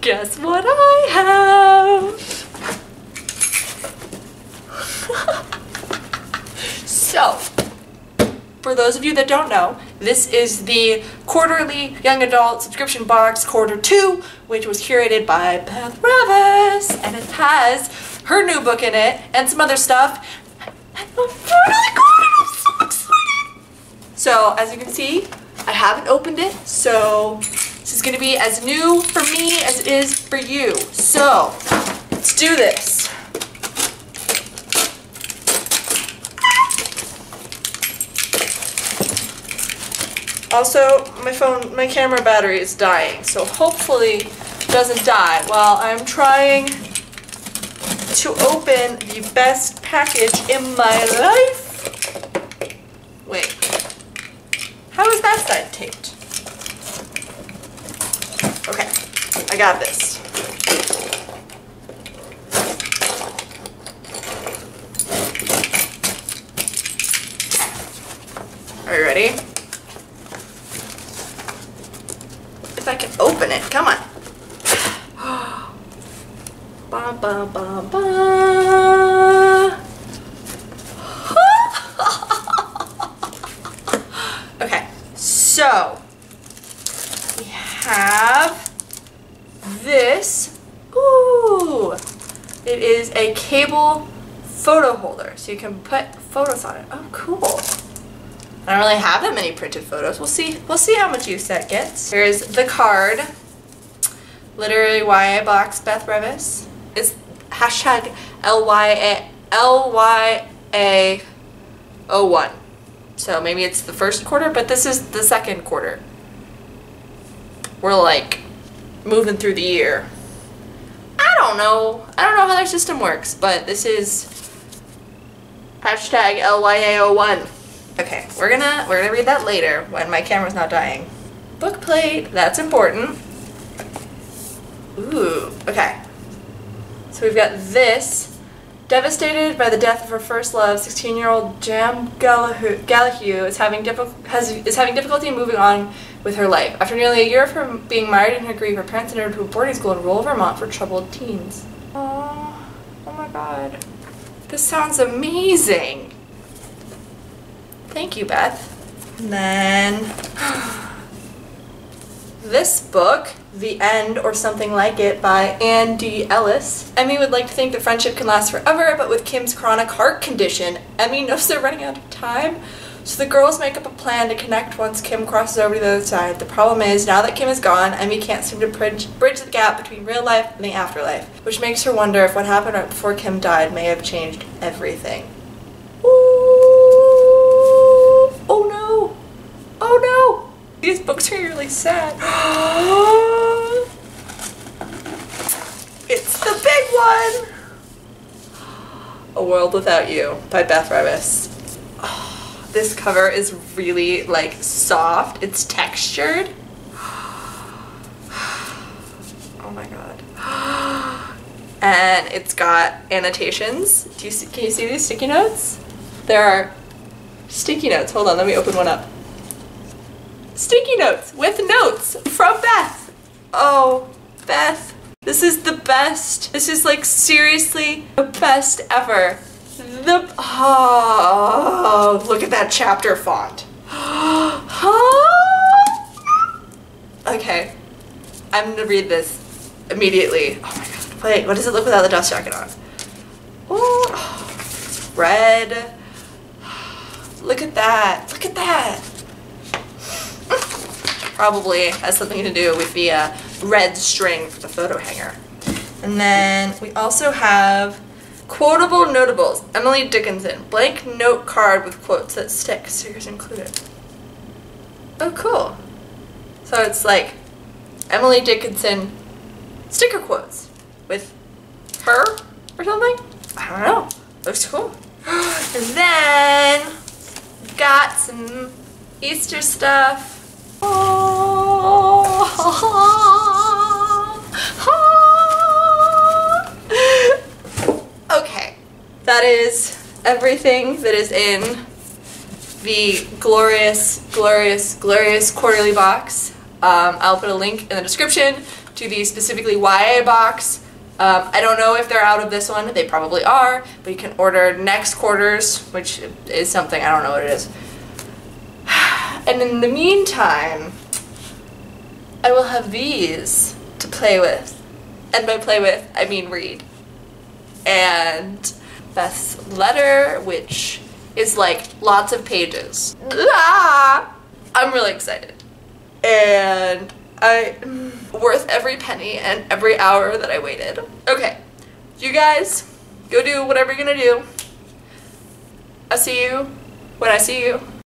guess what I have? so, for those of you that don't know, this is the quarterly young adult subscription box, quarter two, which was curated by Beth Revis, and it has her new book in it and some other stuff. So, as you can see, I haven't opened it, so this is gonna be as new for me as it is for you. So, let's do this. Also, my phone, my camera battery is dying, so hopefully it doesn't die while I'm trying to open the best package in my life. Wait, how is that side taped? Okay, I got this. Are you ready? If I can open it, come on. ba ba ba ba. okay, so we have this. Ooh, it is a cable photo holder, so you can put photos on it. Oh, cool. I don't really have that many printed photos. We'll see. We'll see how much use that gets. Here's the card. Literary YA box Beth Revis. It's hashtag LYA LYA 01. So maybe it's the first quarter, but this is the second quarter. We're like moving through the year. I don't know. I don't know how their system works, but this is hashtag LYA01. Okay, we're gonna we're gonna read that later when my camera's not dying. Book plate, that's important. Ooh, okay. So we've got this. Devastated by the death of her first love, 16-year-old Jam Gallahue, is having has is having difficulty moving on with her life. After nearly a year of her being married in her grief, her parents sent her to a boarding school in rural Vermont for troubled teens. Oh, oh my god. This sounds amazing. Thank you, Beth. And then this book, The End or Something Like It by Ann Dee Ellis. Emmy would like to think that friendship can last forever, but with Kim's chronic heart condition, Emmy knows they're running out of time. So the girls make up a plan to connect once Kim crosses over to the other side. The problem is, now that Kim is gone, Emmy can't seem to bridge, bridge the gap between real life and the afterlife, which makes her wonder if what happened right before Kim died may have changed everything. These books are really sad. it's the big one! A World Without You by Beth Revis. This cover is really like soft. It's textured. Oh my god. And it's got annotations. Do you see, can you see these sticky notes? There are sticky notes. Hold on, let me open one up. Sticky notes with notes from Beth. Oh, Beth. This is the best. This is like seriously the best ever. The oh, look at that chapter font. okay, I'm gonna read this immediately. Oh my god. Wait, what does it look without the dust jacket on? Oh, red. Look at that. Look at that. Probably has something to do with the uh, red string for the photo hanger. And then we also have quotable notables. Emily Dickinson. Blank note card with quotes that stick. Stickers included. Oh, cool. So it's like Emily Dickinson sticker quotes with her or something. I don't know. Looks cool. And then got some Easter stuff. Okay, that is everything that is in the glorious, glorious, glorious quarterly box. Um, I'll put a link in the description to the specifically YA box. Um, I don't know if they're out of this one. They probably are, but you can order next quarters, which is something I don't know what it is. And in the meantime, I will have these to play with. And by play with, I mean read. And Beth's letter, which is like lots of pages. Ah! I'm really excited. And I worth every penny and every hour that I waited. Okay, you guys go do whatever you're gonna do. I'll see you when I see you.